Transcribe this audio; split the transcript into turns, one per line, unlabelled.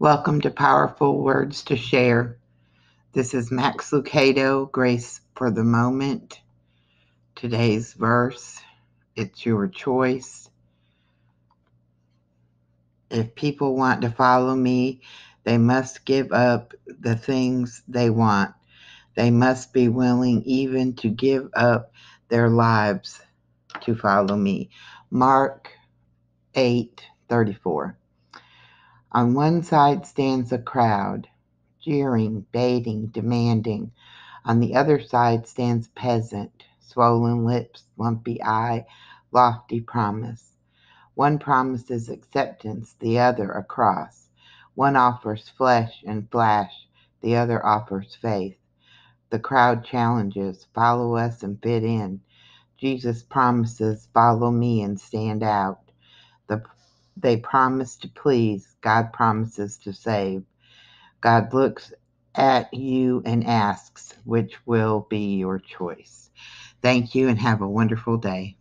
Welcome to Powerful Words to Share. This is Max Lucado, Grace for the Moment. Today's verse, it's your choice. If people want to follow me, they must give up the things they want. They must be willing even to give up their lives to follow me. Mark 8 34. On one side stands a crowd, jeering, baiting, demanding. On the other side stands peasant, swollen lips, lumpy eye, lofty promise. One promises acceptance, the other a cross. One offers flesh and flash, the other offers faith. The crowd challenges, follow us and fit in. Jesus promises, follow me and stand out. The they promise to please, God promises to save. God looks at you and asks, which will be your choice? Thank you and have a wonderful day.